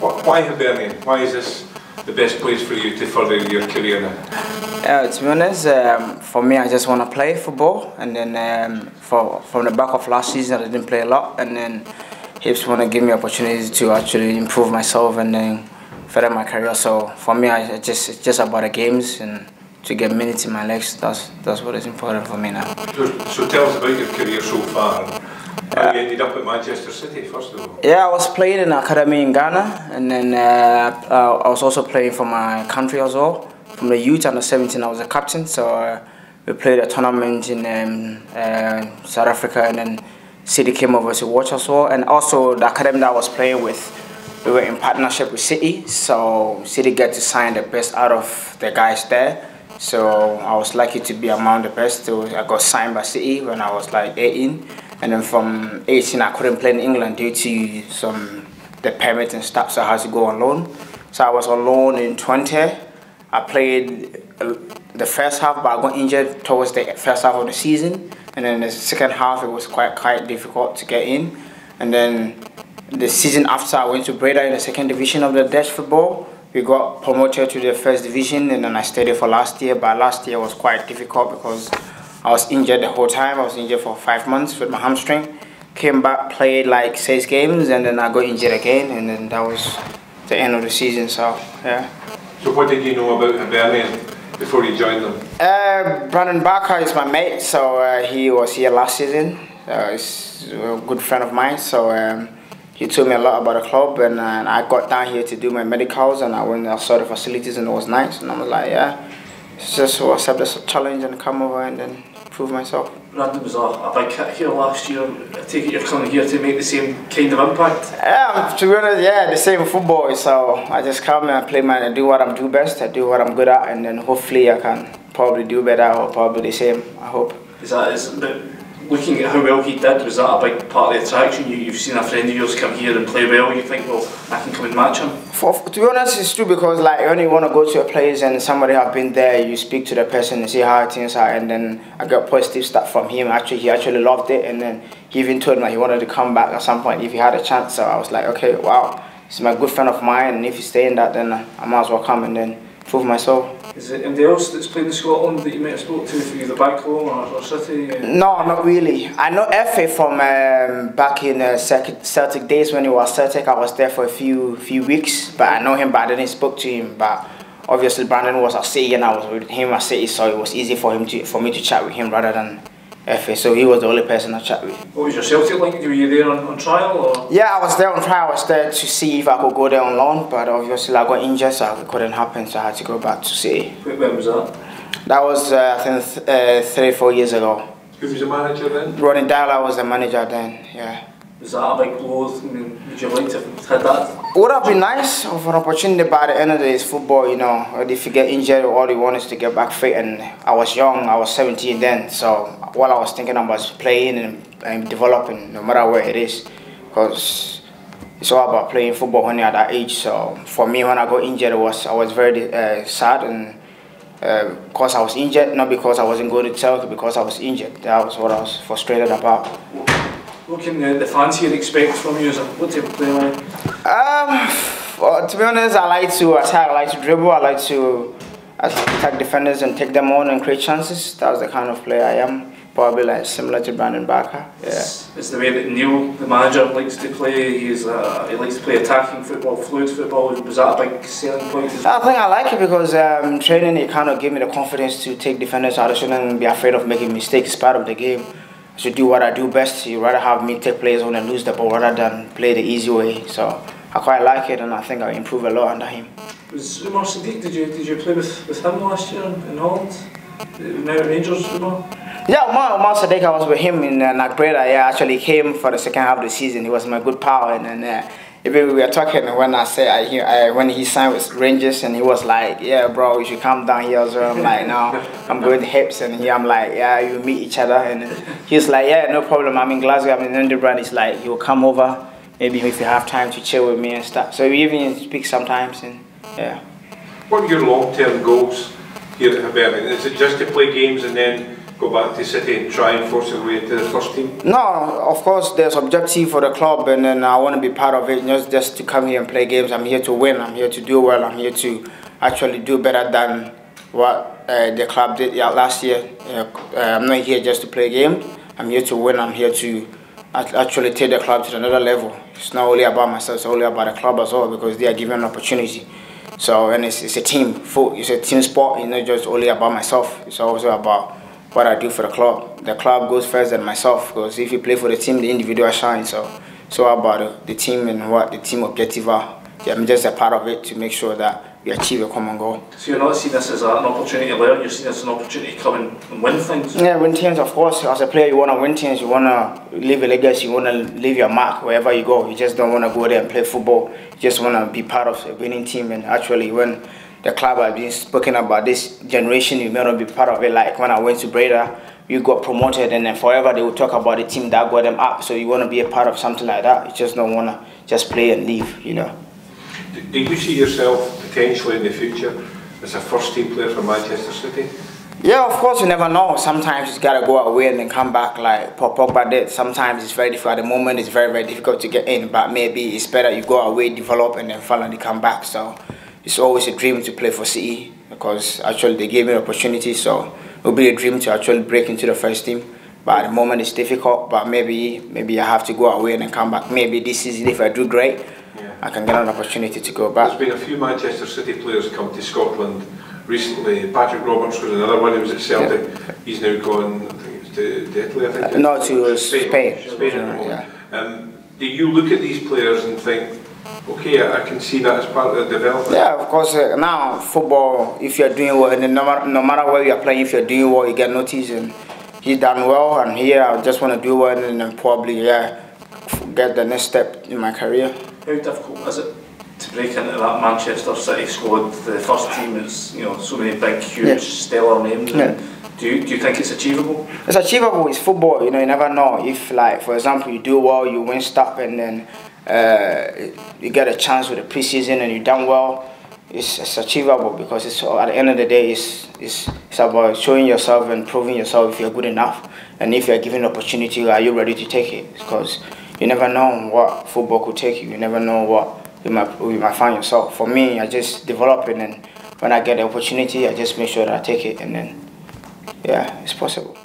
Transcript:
Why Hibernian? Why is this the best place for you to further your career now? Yeah, to be honest, um, for me, I just want to play football. And then um, for from the back of last season, I didn't play a lot. And then Hibs want to give me opportunity to actually improve myself and then further my career. So for me, I just it's just about the games and to get minutes in my legs. That's that's what is important for me now. So, so tell us about your career so far. How you ended up at Manchester City, first of all? Yeah, I was playing in academy in Ghana, and then uh, I was also playing for my country as well. From the youth under 17, I was a captain, so uh, we played a tournament in um, uh, South Africa, and then City came over to watch as well. And also the academy that I was playing with, we were in partnership with City, so City get to sign the best out of the guys there. So I was lucky to be among the best. So I got signed by City when I was like 18. And then from 18, I couldn't play in England due to some the permit and stuff, so I had to go on loan. So I was on loan in Twente. I played uh, the first half, but I got injured towards the first half of the season. And then the second half, it was quite quite difficult to get in. And then the season after, I went to Breda in the second division of the Dutch football. We got promoted to the first division, and then I stayed there for last year. But last year was quite difficult because I was injured the whole time. I was injured for five months with my hamstring. Came back, played like six games, and then I got injured again, and then that was the end of the season. So yeah. So what did you know about Hibernian before you joined them? Uh, Brandon Barker is my mate, so uh, he was here last season. Uh, he's a good friend of mine, so um, he told me a lot about the club, and, I got down here to do my medicals, and I went and saw the facilities, and it was nice, and I was like, yeah, it's just accept this challenge and come over and then prove myself. Brandon was a, a big hit here last year. I take it you're coming here to make the same kind of impact? Yeah, to be honest, yeah, the same football. So I just come and play my, I do what I'm do best, I do what I'm good at, and then hopefully I can probably do better or probably the same, I hope. Is that, is, looking at how well he did, was that a big part of the attraction? You, you've seen a friend of yours come here and play well, you think, well, I can come and match him? For, to be honest, it's true because like when you want to go to a place and somebody have been there, you speak to the person and see how things are, and then I got positive stuff from him. Actually, he actually loved it, and then he even told me he wanted to come back at some point if he had a chance. So I was like, okay, wow, he's my good friend of mine, and if he's staying that, then I might as well come and then prove myself. Is it anybody else that's played in Scotland that you might have spoke to for either back home or, or City? No, not really. I know Efe from um, back in uh, Celtic days when he was Celtic. I was there for a few few weeks, but I know him, but I didn't spoke to him. But obviously Brandon was at City and I was with him at City, so it was easy for him to for me to chat with him rather than Efe, so he was the only person I chat with. What was your Celtic link? Were you there on, on trial? Or? Yeah, I was there on trial. I was there to see if I could go there on loan, but obviously I got injured, so it couldn't happen, so I had to go back to City. When was that? That was, uh, I think, th uh, three, four years ago. Who was the manager then? Ronny Deila was the manager then, yeah. That? Would you like to have that? Would have been nice of an opportunity, by the end of it's football, you know. If you get injured, all you want is to get back fit. And I was young, I was 17 then, so what I was thinking about was playing and, and developing, no matter where it is. Because it's all about playing football when you're at that age. So for me, when I got injured, it was I was very uh, sad and uh, because I was injured, not because I wasn't going to tell, because I was injured. That was what I was frustrated about. What can the, the fans here expect from you as a what type of player like? Um, well, to be honest, I like to attack, I like to dribble, I like to attack defenders and take them on and create chances. That's the kind of player I am. Probably like similar to Brandon Barker. Yeah. It's, it's the way that Neil, the manager, likes to play. He's uh, he likes to play attacking football, fluid football. Was that a big selling point? I think I like it because um, training it kind of gave me the confidence to take defenders out. I shouldn't be afraid of making mistakes. It's part of the game to do what I do best. You rather have me take players on and lose the ball rather than play the easy way. So I quite like it, and I think I improve a lot under him. Was Umar Sadiq? Did you did you play with, with him last year in Holland? Now Rangers, Umar. Yeah, Umar, Umar Sadiq, I was with him in uh, NAC Breda. Yeah, actually came for the second half of the season. He was my good pal, and then. Uh, even we were talking when I said I, he, I, when he signed with Rangers and he was like, yeah, bro, you should come down here as well. I'm like, no, I'm going to Hibs and here I'm like, yeah, you meet each other and he's like, yeah, no problem. I'm in Glasgow. I'm in Underbrand. He's like, you'll come over. Maybe if you have time to chill with me and stuff. So we even speak sometimes and yeah. What are your long-term goals here at Hibernian? Is it just to play games and then go back to City and try and force your way to the first team? No, of course there's objective for the club and then I want to be part of it, not just to come here and play games. I'm here to win, I'm here to do well, I'm here to actually do better than what uh, the club did last year. Uh, I'm not here just to play games, I'm here to win, I'm here to actually take the club to another level. It's not only about myself, it's only about the club as well because they are given an opportunity. So, and it's, it's a team, it's a team sport, it's not just only about myself, it's also about what I do for the club. The club goes first than myself because if you play for the team, the individual shines. So, so about the team and what the team objective are. I'm just a part of it to make sure that we achieve a common goal. So you're not seeing this as an opportunity to learn, you're seeing this as an opportunity to come and win things? Yeah, win things, of course. As a player, you want to win things, you want to leave a legacy, you want to leave your mark wherever you go. You just don't want to go there and play football. You just want to be part of a winning team. And actually, when the club has been spoken about this generation, you may not be part of it. Like when I went to Breda, you got promoted and then forever they will talk about the team that got them up. So you want to be a part of something like that. You just don't want to just play and leave, you know. Do you see yourself potentially in the future as a first team player for Manchester City? Yeah, of course, you never know. Sometimes you gotta go away and then come back like Pop Pogba did. Sometimes it's very difficult. At the moment, it's very, very difficult to get in, but maybe it's better you go away, develop, and then finally come back. So it's always a dream to play for City because actually they gave me an opportunity. So it will be a dream to actually break into the first team. But at the moment, it's difficult. But maybe, maybe I have to go away and then come back. Maybe this season, if I do great, I can get an opportunity to go back. There's been a few Manchester City players come to Scotland recently. Patrick Roberts was another one. He was at Celtic. Yeah. He's now gone. I think to, to Italy. I think. Uh, no, to Spain. Spain. Spain yeah. Um, do you look at these players and think, okay, I can see that as part of the development? Yeah, of course. Uh, now, football, if you're doing well, and no matter, no matter where you're playing, if you're doing well, you get noticed. And he's done well, and here I just want to do well, and then probably, yeah, get the next step in my career. How difficult is it to break into that Manchester City squad, the first team? It's you know so many big, huge, yeah. stellar names. Yeah. Do you, do you think it's achievable? It's achievable. It's football. You know, you never know if, like, for example, you do well, you win stuff, and then uh, you get a chance with the preseason and you done well. It's, it's achievable because it's at the end of the day, it's, it's, it's about showing yourself and proving yourself if you're good enough, and if you're given opportunity, are you ready to take it? Because you never know what football could take you. You never know what you might, you might find yourself. For me, I just develop it, and when I get the opportunity, I just make sure that I take it, and then, yeah, it's possible.